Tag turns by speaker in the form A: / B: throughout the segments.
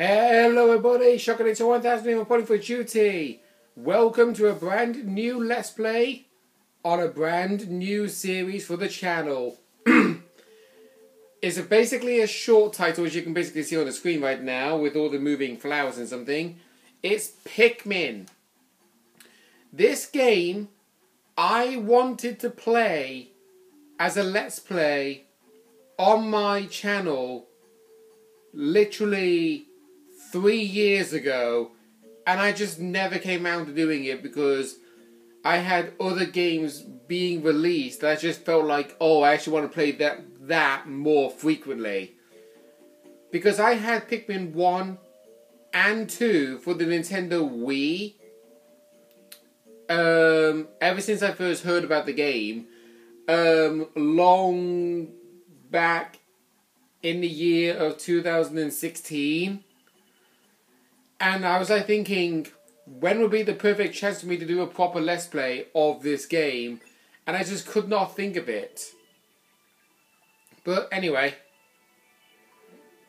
A: Hello everybody, Shockinator 1000 reporting for duty. Welcome to a brand new Let's Play on a brand new series for the channel. it's a basically a short title as you can basically see on the screen right now with all the moving flowers and something. It's Pikmin. This game I wanted to play as a Let's Play on my channel literally three years ago, and I just never came around to doing it because I had other games being released that I just felt like, oh, I actually want to play that that more frequently. Because I had Pikmin 1 and 2 for the Nintendo Wii. Um, ever since I first heard about the game, um, long back in the year of 2016. And I was like thinking, when would be the perfect chance for me to do a proper Let's Play of this game? And I just could not think of it. But anyway,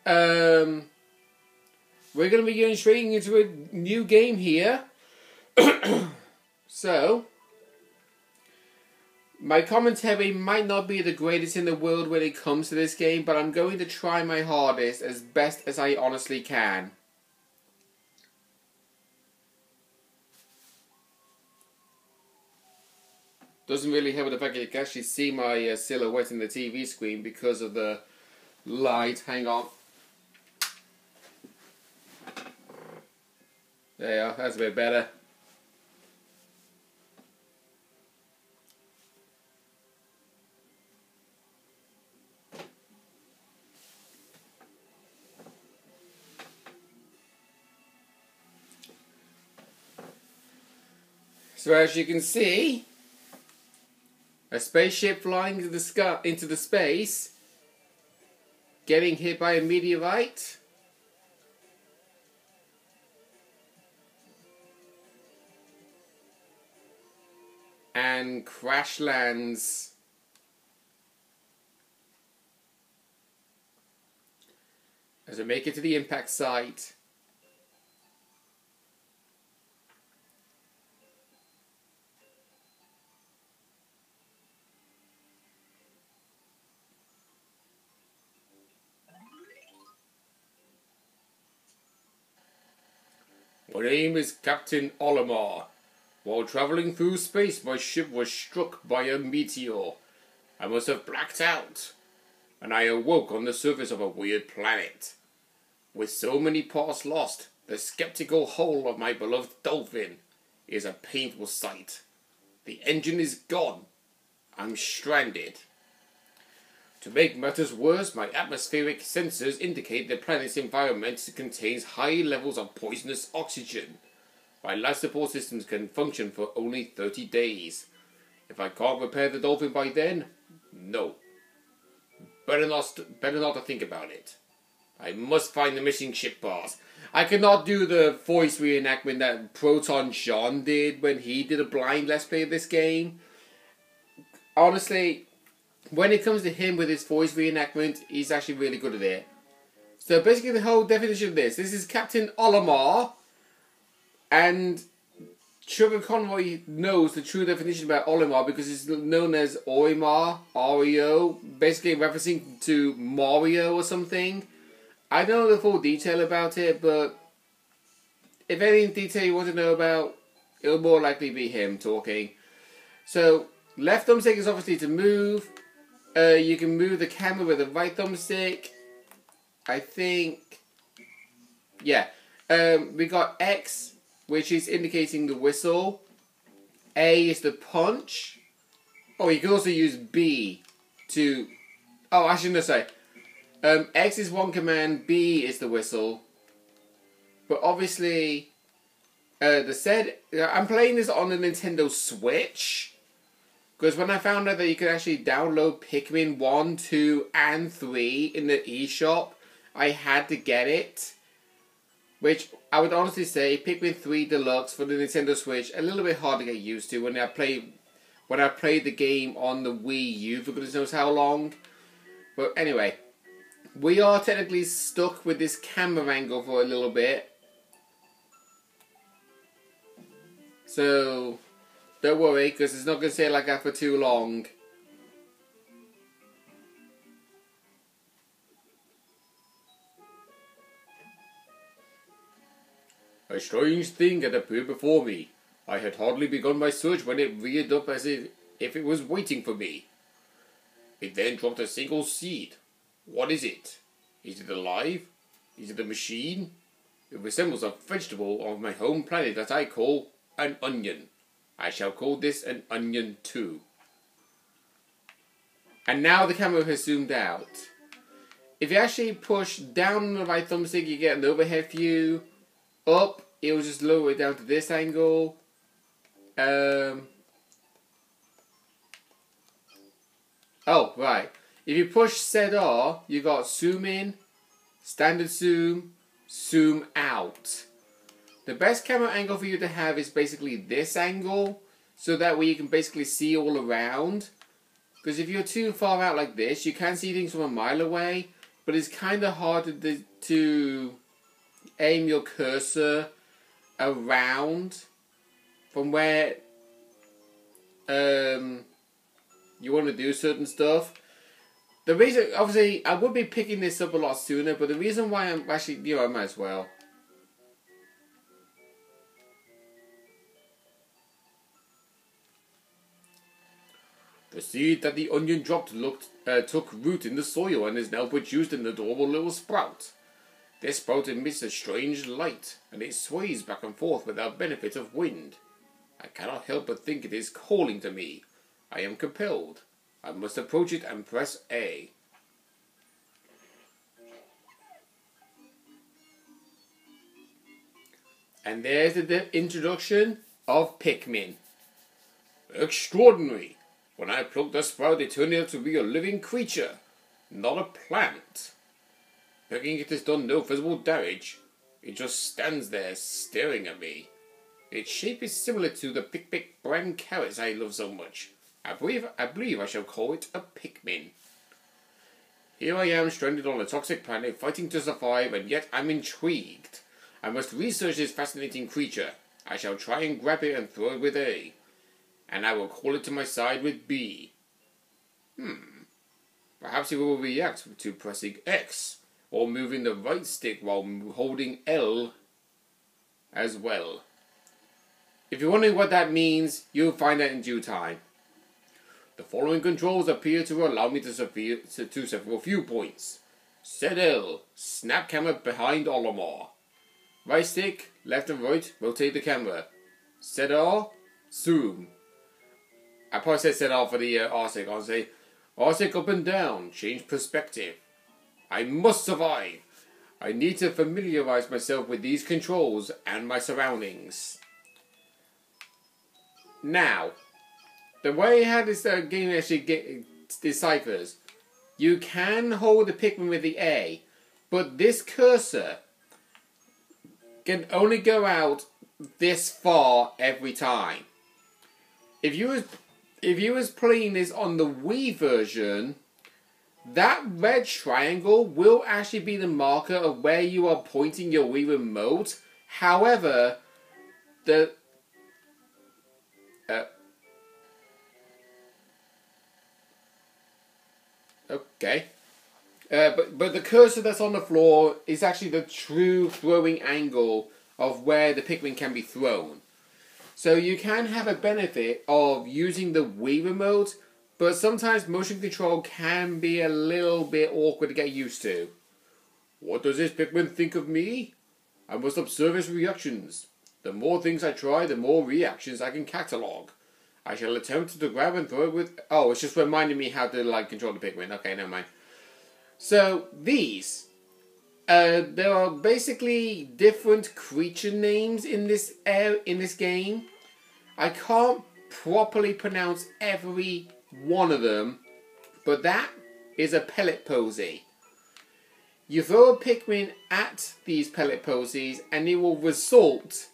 A: um, we're going to be going straight into a new game here. so, my commentary might not be the greatest in the world when it comes to this game, but I'm going to try my hardest as best as I honestly can. Doesn't really help the fact that you can actually see my uh, silhouette in the TV screen because of the light. Hang on. There you are, that's a bit better. So as you can see, a spaceship flying into the sky, into the space, getting hit by a meteorite. And crash lands as we make it to the impact site. My name is Captain Olimar. While traveling through space, my ship was struck by a meteor. I must have blacked out, and I awoke on the surface of a weird planet. With so many parts lost, the skeptical hull of my beloved dolphin is a painful sight. The engine is gone. I'm stranded. To make matters worse, my atmospheric sensors indicate the planet's environment contains high levels of poisonous oxygen. My life support systems can function for only 30 days. If I can't repair the dolphin by then, no. Better not, better not to think about it. I must find the missing ship parts. I cannot do the voice reenactment that ProtonJon did when he did a blind let's play of this game. Honestly, when it comes to him with his voice reenactment, he's actually really good at it. So basically, the whole definition of this: this is Captain Olimar, and Sugar Conroy knows the true definition about Olimar because he's known as Olimar, Ario, basically referencing to Mario or something. I don't know the full detail about it, but if any detail you want to know about, it'll more likely be him talking. So, left thumbstick is obviously to move. Uh, you can move the camera with the right thumbstick. I think. Yeah. Um, we got X, which is indicating the whistle. A is the punch. Oh, you can also use B to. Oh, I shouldn't say. Um, X is one command, B is the whistle. But obviously, uh, the said. I'm playing this on the Nintendo Switch. Because when I found out that you could actually download Pikmin 1, 2, and 3 in the eShop, I had to get it. Which I would honestly say Pikmin 3 Deluxe for the Nintendo Switch a little bit hard to get used to when I play when I played the game on the Wii U for goodness knows how long. But anyway, we are technically stuck with this camera angle for a little bit. So, don't worry, because it's not going to stay like that for too long. A strange thing had appeared before me. I had hardly begun my search when it reared up as if, if it was waiting for me. It then dropped a single seed. What is it? Is it alive? Is it a machine? It resembles a vegetable of my home planet that I call an onion. I shall call this an onion too. And now the camera has zoomed out. If you actually push down on the right thumbstick, you get an overhead view. Up, it will just lower it down to this angle. Um, oh, right. If you push ZR, you got zoom in, standard zoom, zoom out. The best camera angle for you to have is basically this angle, so that way you can basically see all around. Because if you're too far out like this, you can see things from a mile away, but it's kind of hard to, to aim your cursor around from where um, you want to do certain stuff. The reason, obviously, I would be picking this up a lot sooner, but the reason why I'm actually, you know, I might as well. The seed that the onion dropped looked, uh, took root in the soil and is now produced an adorable little sprout. This sprout emits a strange light, and it sways back and forth without benefit of wind. I cannot help but think it is calling to me. I am compelled. I must approach it and press A. And there's the introduction of Pikmin. Extraordinary! When I plucked the sprout, it turned out to be a living creature, not a plant. Picking it has done no visible damage. It just stands there staring at me. Its shape is similar to the pikpik brown carrots I love so much. I believe, I believe I shall call it a Pikmin. Here I am stranded on a toxic planet fighting to survive and yet I'm intrigued. I must research this fascinating creature. I shall try and grab it and throw it with A. And I will call it to my side with B. Hmm. Perhaps it will react to pressing X or moving the right stick while holding L as well. If you're wondering what that means, you'll find out in due time. The following controls appear to allow me to, to several viewpoints. Set L, snap camera behind Olimar. Right stick, left and right, rotate the camera. Set R, zoom. I said set R for the uh, R stick. I'll say R stick up and down, change perspective. I must survive. I need to familiarize myself with these controls and my surroundings. Now, the way how this uh, game actually get, deciphers, you can hold the Pikmin with the A, but this cursor can only go out this far every time. If you was if you was playing this on the Wii version, that red triangle will actually be the marker of where you are pointing your Wii remote. However, the uh, okay. Uh, but but the cursor that's on the floor is actually the true throwing angle of where the Pikmin can be thrown. So you can have a benefit of using the Wii remote but sometimes motion control can be a little bit awkward to get used to. What does this Pikmin think of me? I must observe his reactions. The more things I try, the more reactions I can catalogue. I shall attempt to grab and throw it with... Oh, it's just reminding me how to, like, control the Pikmin. Okay, never mind. So, these. Uh, there are basically different creature names in this air, in this game. I can't properly pronounce every one of them, but that is a pellet posy. You throw a Pikmin at these pellet posies and it will result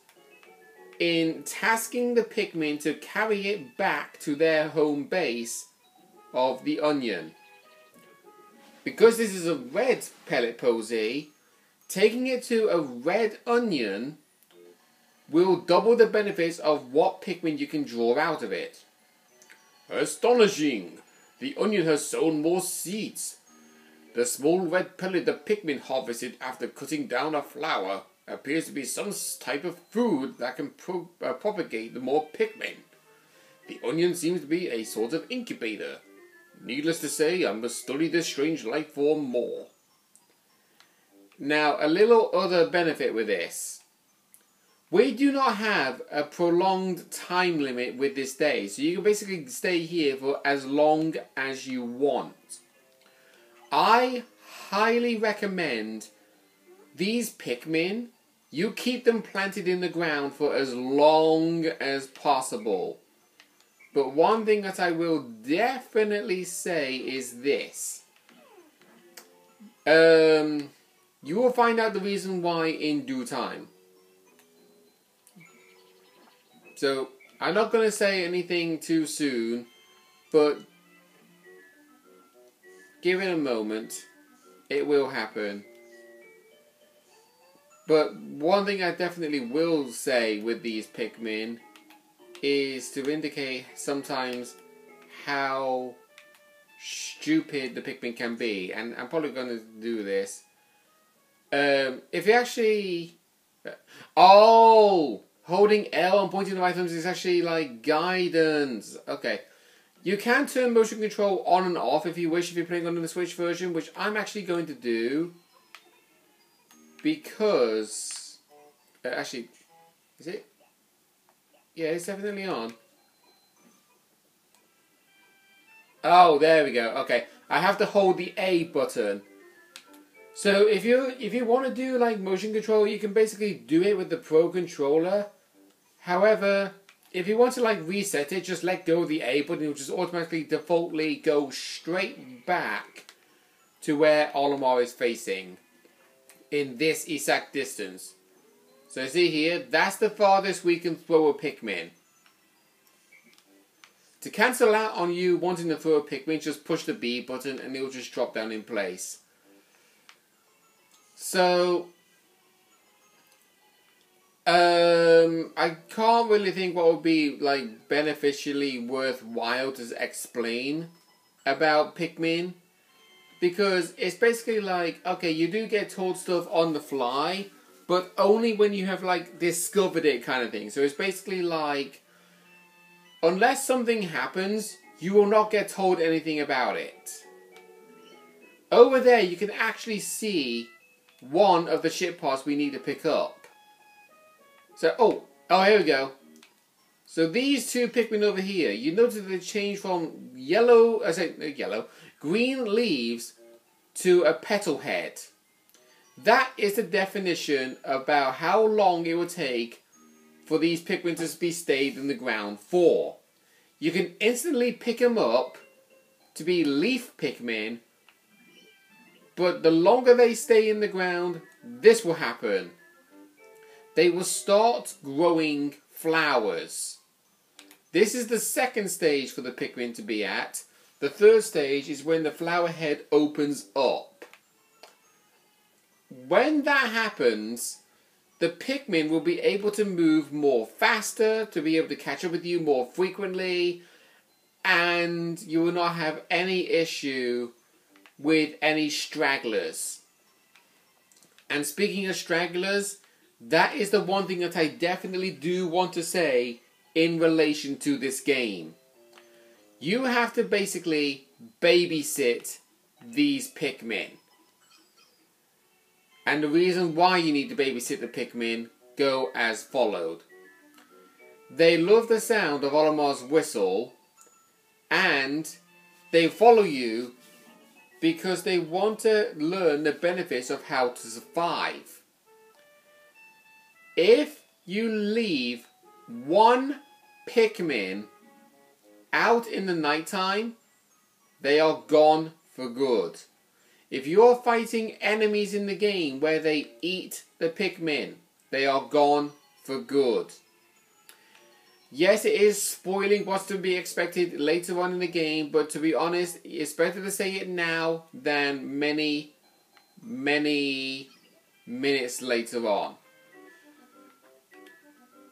A: in tasking the Pikmin to carry it back to their home base of the onion. Because this is a red pellet posy, taking it to a red onion will double the benefits of what Pikmin you can draw out of it. Astonishing! The onion has sown more seeds. The small red pellet the Pikmin harvested after cutting down a flower appears to be some type of food that can pro uh, propagate the more Pikmin. The onion seems to be a sort of incubator. Needless to say, I must study this strange life form more. Now, a little other benefit with this. We do not have a prolonged time limit with this day, so you can basically stay here for as long as you want. I highly recommend these Pikmin, you keep them planted in the ground for as long as possible. But one thing that I will definitely say is this. Um, you will find out the reason why in due time. So, I'm not going to say anything too soon, but give it a moment. It will happen. But one thing I definitely will say with these Pikmin is to indicate sometimes how stupid the Pikmin can be. And I'm probably going to do this. Um, if you actually... Oh! Holding L and pointing the items is actually like guidance. Okay. You can turn motion control on and off if you wish if you're playing on the Switch version, which I'm actually going to do. Because... Uh, actually, is it? Yeah, it's definitely on. Oh, there we go. Okay, I have to hold the A button. So if you if you want to do like motion control, you can basically do it with the Pro controller. However, if you want to like reset it, just let go of the A button. It will just automatically defaultly go straight back to where Olimar is facing in this exact distance. So see here, that's the farthest we can throw a Pikmin. To cancel out on you wanting to throw a Pikmin, just push the B button and it'll just drop down in place. So, um, I can't really think what would be like beneficially worthwhile to explain about Pikmin because it's basically like okay, you do get told stuff on the fly, but only when you have like discovered it kind of thing. So it's basically like unless something happens, you will not get told anything about it. Over there, you can actually see one of the ship parts we need to pick up. So, oh, oh, here we go. So these two Pikmin over here, you notice they change from yellow, I say uh, yellow, green leaves to a petal head. That is the definition about how long it will take for these Pikmin to be stayed in the ground for. You can instantly pick them up to be leaf Pikmin, but the longer they stay in the ground, this will happen. They will start growing flowers. This is the second stage for the Pikmin to be at. The third stage is when the flower head opens up when that happens, the Pikmin will be able to move more faster, to be able to catch up with you more frequently, and you will not have any issue with any stragglers. And speaking of stragglers, that is the one thing that I definitely do want to say in relation to this game. You have to basically babysit these Pikmin. And the reason why you need to babysit the Pikmin go as followed. They love the sound of Olimar's whistle and they follow you because they want to learn the benefits of how to survive. If you leave one Pikmin out in the nighttime, they are gone for good. If you're fighting enemies in the game where they eat the Pikmin, they are gone for good. yes, it is spoiling what's to be expected later on in the game, but to be honest, it's better to say it now than many, many minutes later on.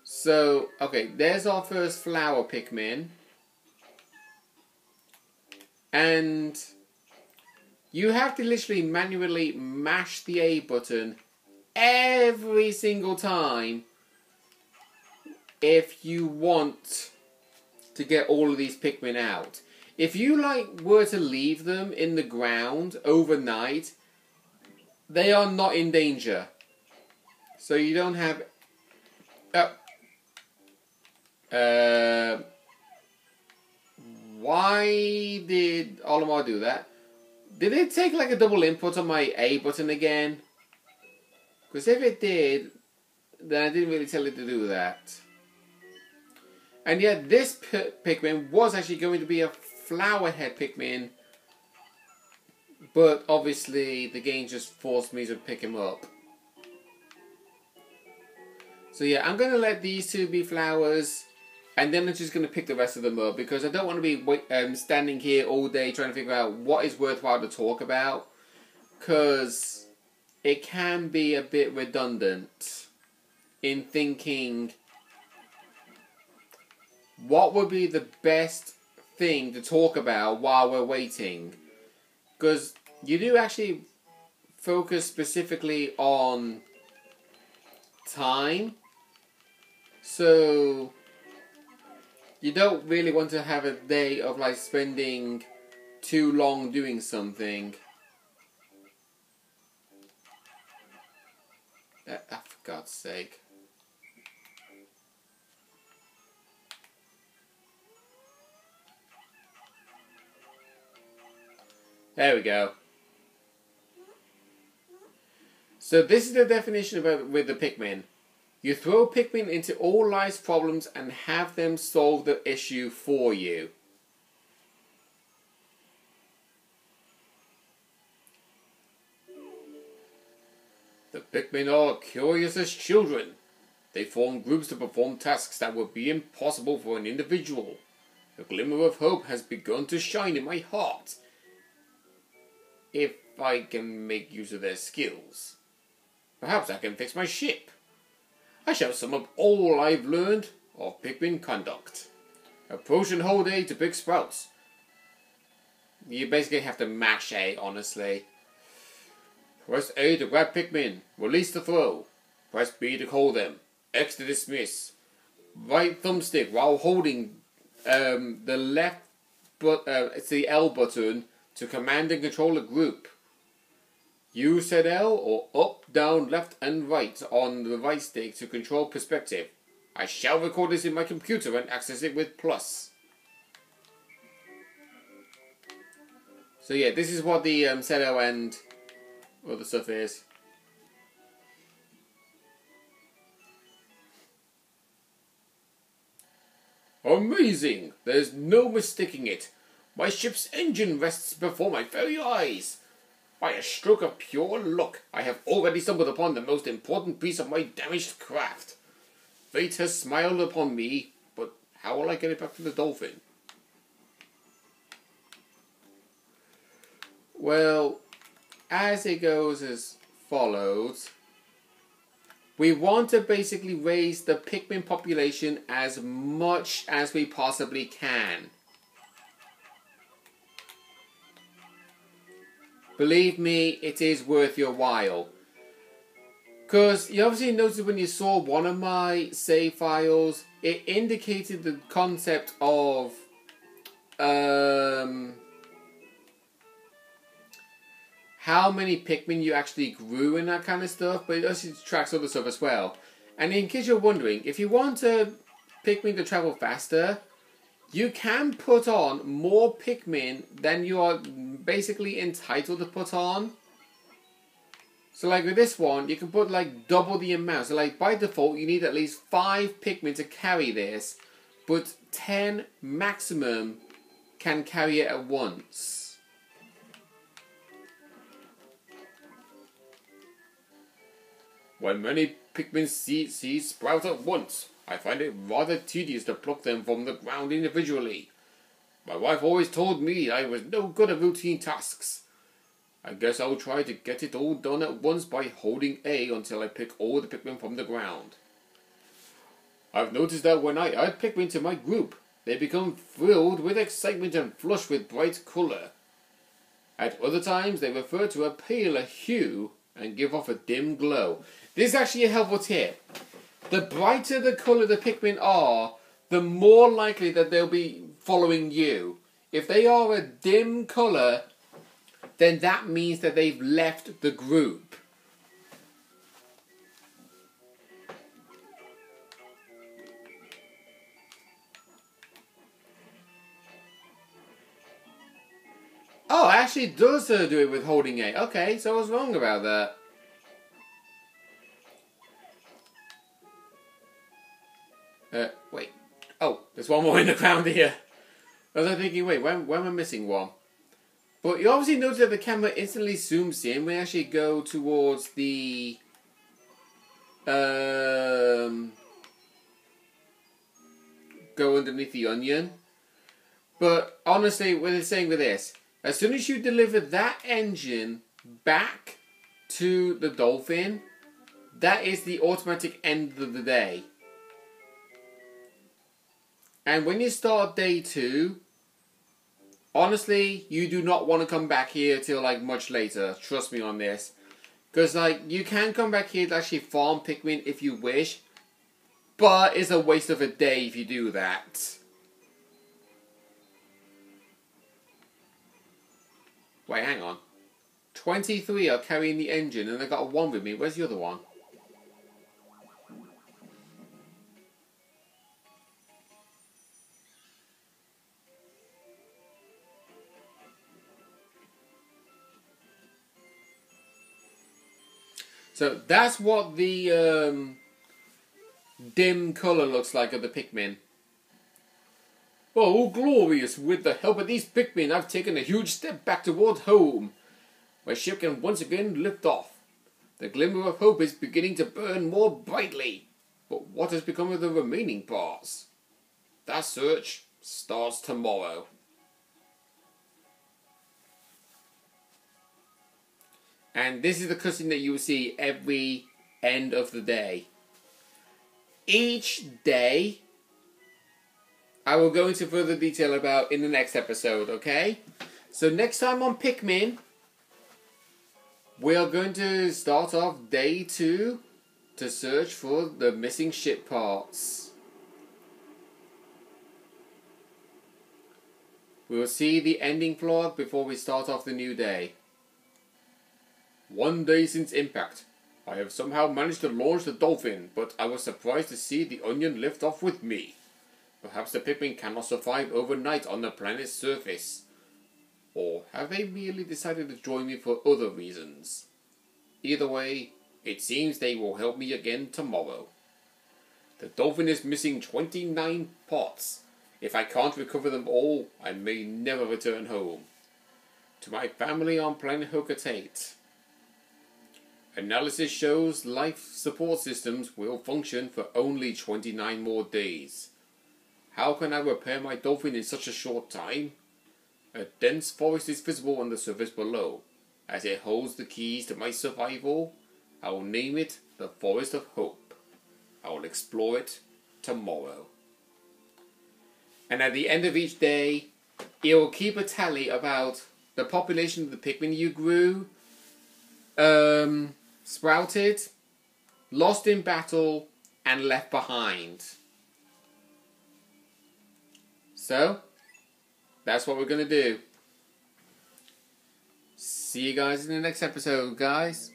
A: So, okay, there's our first flower Pikmin. And you have to literally manually mash the A button every single time if you want to get all of these Pikmin out. If you like were to leave them in the ground overnight, they are not in danger. So you don't have. Uh, uh, why did Olimar do that? Did it take like a double input on my A button again? Because if it did, then I didn't really tell it to do that. And yet this Pikmin was actually going to be a flower head Pikmin. But obviously the game just forced me to pick him up. So yeah, I'm going to let these two be flowers. And then I'm just going to pick the rest of them up. Because I don't want to be um, standing here all day trying to figure out what is worthwhile to talk about. Because it can be a bit redundant in thinking what would be the best thing to talk about while we're waiting? Because you do actually focus specifically on time. So you don't really want to have a day of like spending too long doing something. Uh, for God's sake. There we go. So this is the definition about with the Pikmin. You throw Pikmin into all life's problems and have them solve the issue for you. The Pikmin are curious as children. They form groups to perform tasks that would be impossible for an individual. A glimmer of hope has begun to shine in my heart if I can make use of their skills. Perhaps I can fix my ship. I shall sum up all I've learned of Pikmin conduct. Approach and hold A to pick sprouts. You basically have to mash A, honestly. Press A to grab Pikmin. Release the throw. Press B to call them. X to dismiss. Right thumbstick while holding um, the left but uh, it's the L button to command and control a group. Use L or up, down, left and right on the right stick to control perspective. I shall record this in my computer and access it with plus. So yeah, this is what the um, ZL and other stuff is. Amazing! There's no mistaking it. My ship's engine rests before my very eyes. By a stroke of pure luck, I have already stumbled upon the most important piece of my damaged craft. Fate has smiled upon me, but how will I get it back to the dolphin? Well, as it goes as follows. We want to basically raise the Pikmin population as much as we possibly can. Believe me, it is worth your while. Because you obviously noticed when you saw one of my save files, it indicated the concept of um, how many Pikmin you actually grew and that kind of stuff, but it also tracks other stuff as well. And in case you're wondering, if you want a Pikmin to travel faster, you can put on more Pikmin than you are basically entitled to put on. So like with this one, you can put like double the amount. So like by default, you need at least 5 Pikmin to carry this, but 10 maximum can carry it at once. When many Pikmin seeds, seeds sprout at once, I find it rather tedious to pluck them from the ground individually. My wife always told me I was no good at routine tasks. I guess I'll try to get it all done at once by holding A until I pick all the Pikmin from the ground. I've noticed that when I add Pikmin to my group, they become filled with excitement and flush with bright colour. At other times, they refer to a paler hue and give off a dim glow. This is actually a helpful tip. The brighter the colour the Pikmin are, the more likely that they'll be following you. If they are a dim colour, then that means that they've left the group. Oh, actually does uh, do it with holding A. Okay, so I was wrong about that. There's one more in the ground here. I was thinking, wait, when, when am I missing one? But you obviously notice that the camera instantly zooms in when actually go towards the... Um, go underneath the onion. But honestly, what it's saying with this, as soon as you deliver that engine back to the dolphin, that is the automatic end of the day. And when you start day two, honestly, you do not want to come back here till like much later. Trust me on this. Because like, you can come back here to actually farm Pikmin if you wish. But it's a waste of a day if you do that. Wait, hang on. 23 are carrying the engine and I got 1 with me. Where's the other one? So that's what the um, dim colour looks like of the Pikmin. Oh, glorious! With the help of these Pikmin, I've taken a huge step back towards home. My ship can once again lift off. The glimmer of hope is beginning to burn more brightly. But what has become of the remaining parts? That search starts tomorrow. And this is the cutscene that you will see every end of the day. Each day, I will go into further detail about in the next episode, okay? So next time on Pikmin, we are going to start off day two to search for the missing ship parts. We will see the ending floor before we start off the new day. One day since impact. I have somehow managed to launch the dolphin, but I was surprised to see the onion lift off with me. Perhaps the Pikmin cannot survive overnight on the planet's surface. Or have they merely decided to join me for other reasons? Either way, it seems they will help me again tomorrow. The dolphin is missing 29 pots. If I can't recover them all, I may never return home. To my family on planet Hocotate, Analysis shows life support systems will function for only 29 more days. How can I repair my dolphin in such a short time? A dense forest is visible on the surface below. As it holds the keys to my survival, I will name it the Forest of Hope. I will explore it tomorrow. And at the end of each day, it will keep a tally about the population of the Pikmin you grew, um, sprouted, lost in battle, and left behind. So, that's what we're going to do. See you guys in the next episode, guys.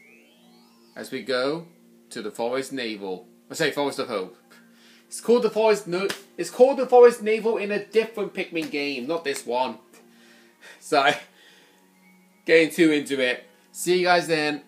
A: As we go to the Forest Navel. I say Forest of Hope. It's called the Forest no it's called the Forest Navel in a different Pikmin game, not this one. So getting too into it. See you guys then.